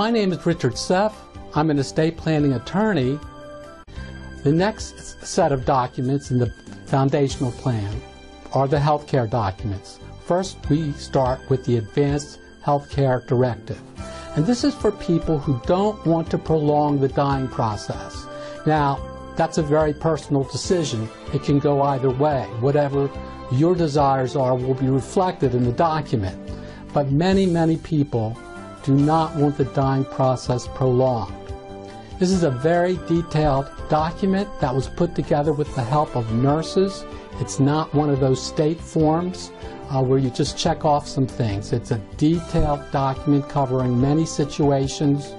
My name is Richard Seff. I'm an estate planning attorney. The next set of documents in the foundational plan are the healthcare documents. First, we start with the Advanced Healthcare Directive. And this is for people who don't want to prolong the dying process. Now, that's a very personal decision. It can go either way. Whatever your desires are will be reflected in the document. But many, many people do not want the dying process prolonged. This is a very detailed document that was put together with the help of nurses. It's not one of those state forms uh, where you just check off some things. It's a detailed document covering many situations.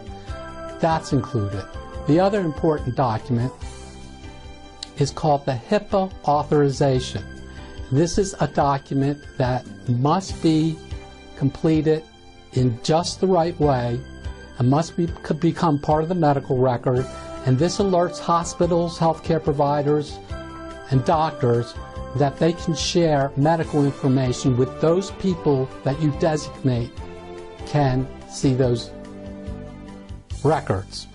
That's included. The other important document is called the HIPAA authorization. This is a document that must be completed in just the right way and must be, become part of the medical record. And this alerts hospitals, healthcare providers, and doctors that they can share medical information with those people that you designate can see those records.